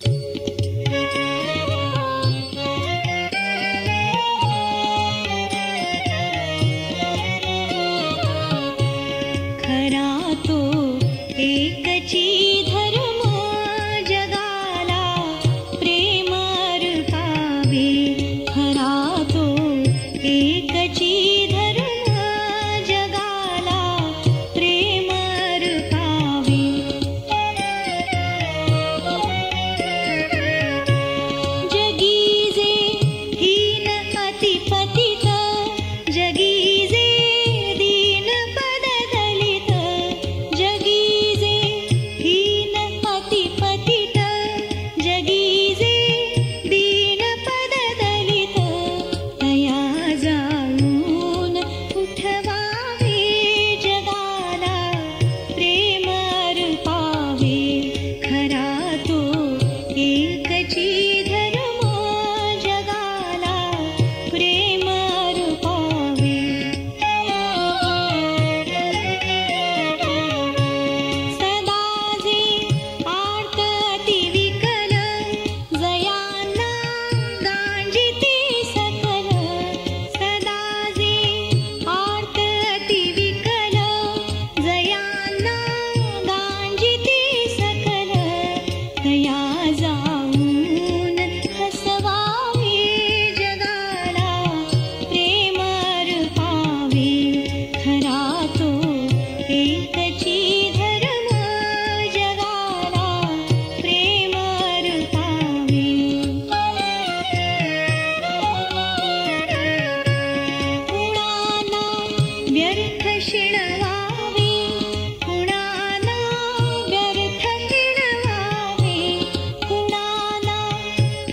Thank you.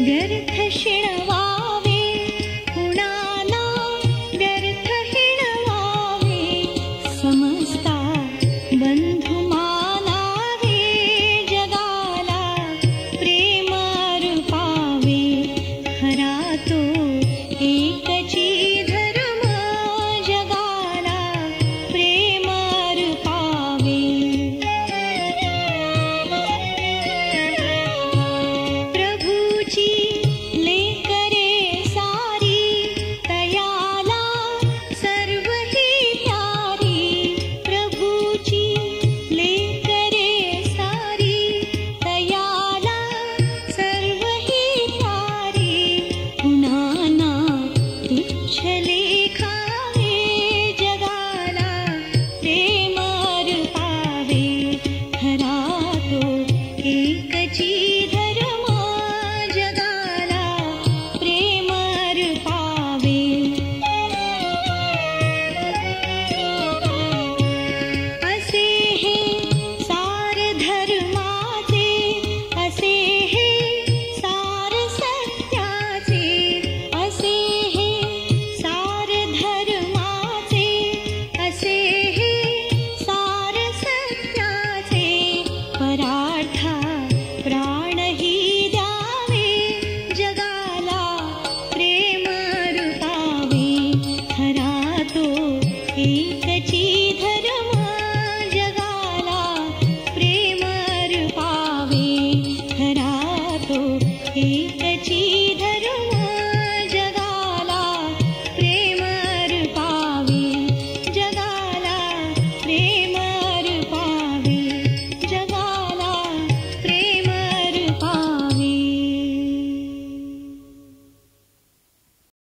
व्यर्थ